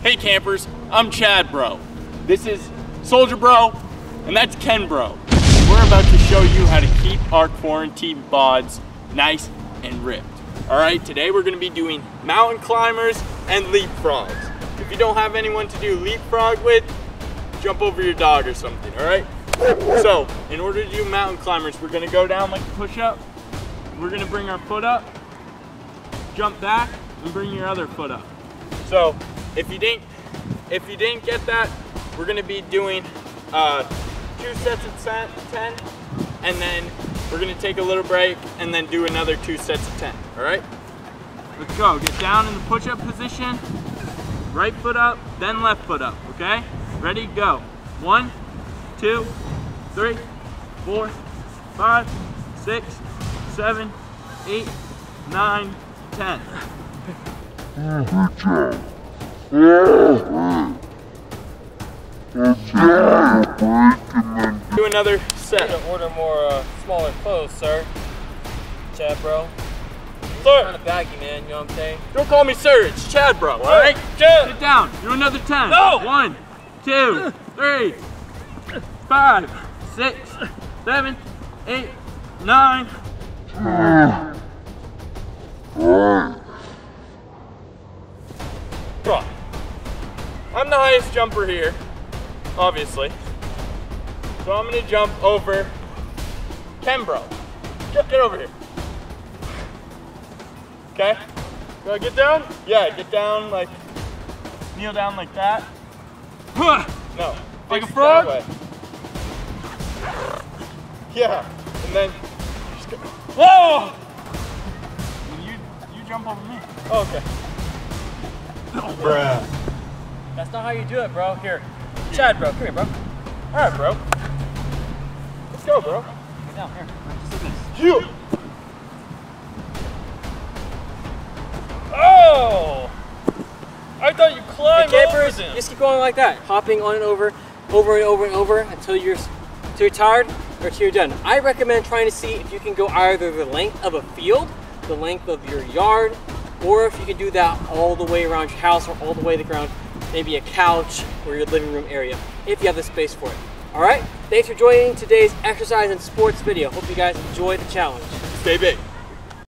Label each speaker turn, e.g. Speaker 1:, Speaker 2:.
Speaker 1: Hey campers, I'm Chad Bro. This is Soldier Bro, and that's Ken Bro. We're about to show you how to keep our quarantine bods nice and ripped. All right, today we're gonna be doing mountain climbers and leapfrogs. If you don't have anyone to do leapfrog with, jump over your dog or something, all right? So, in order to do mountain climbers, we're gonna go down like a push-up. We're gonna bring our foot up, jump back, and bring your other foot up. So, if you didn't, if you didn't get that, we're gonna be doing uh, two sets of 10, and then we're gonna take a little break and then do another two sets of 10, all right? Let's go, get down in the push-up position, right foot up, then left foot up, okay? Ready, go. One, two, three, four, five, six, seven, eight, nine, ten. Do another set.
Speaker 2: to order more uh, smaller clothes, sir. Chad, bro.
Speaker 1: Sir,
Speaker 2: Kind of baggy, man. You know what I'm saying?
Speaker 1: don't call me sir, it's Chad, bro, all right?
Speaker 2: Chad.
Speaker 1: Sit down, do another 10.
Speaker 2: No!
Speaker 1: One, two, three, five, six, seven, eight, nine. I'm the highest jumper here, obviously. So I'm gonna jump over Ken, bro. Get, get over here. Okay? Do I get down? Yeah, get down like, kneel down like that. Huh. No.
Speaker 3: Like a frog?
Speaker 1: Yeah, and then just go.
Speaker 3: Whoa!
Speaker 1: You, you jump over me.
Speaker 3: Oh,
Speaker 1: okay.
Speaker 2: That's not how you do it, bro. Here. Chad, bro. Come here, bro.
Speaker 1: All right, bro. Let's go, bro.
Speaker 2: Get down here.
Speaker 1: You.
Speaker 3: Oh! I thought you climbed
Speaker 2: Hey,
Speaker 3: over them.
Speaker 2: just keep going like that, hopping on and over, over and over and over until you're until you're tired or until you're done. I recommend trying to see if you can go either the length of a field, the length of your yard, or if you can do that all the way around your house or all the way to the ground, maybe a couch or your living room area, if you have the space for it. All right, thanks for joining today's exercise and sports video. Hope you guys enjoy the challenge.
Speaker 1: Stay big.